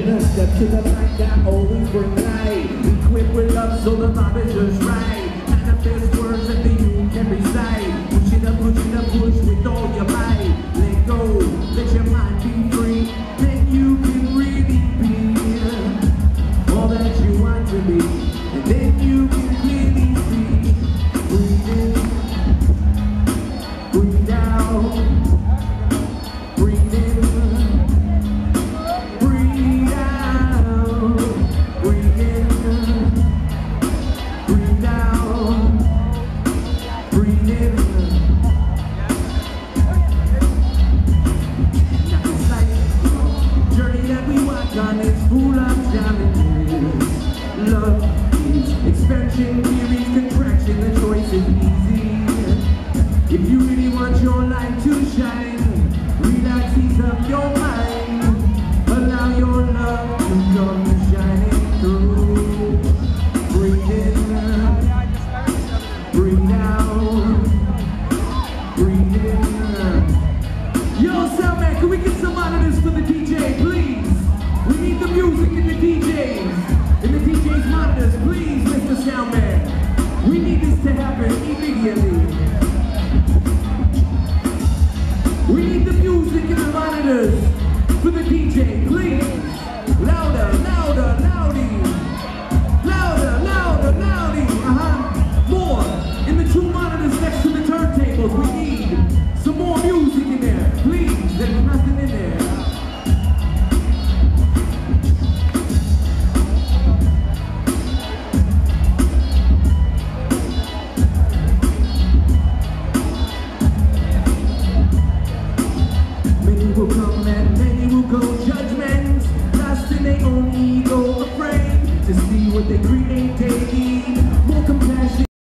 step to the mic, I always bring light. Equipped with love, so the vibe is just right. Full of. Love expansion, contraction. The choice is easy. If you really want your light to shine, relax, ease up your mind. Allow your love to come shining through. Breathe in, breathe out, breathe in. Yo, sound man, can we get some out of this for the music in the DJs, in the DJs monitors, please, Mr. Soundman. We need this to happen immediately. We need the music in the monitors to see what they create compassion.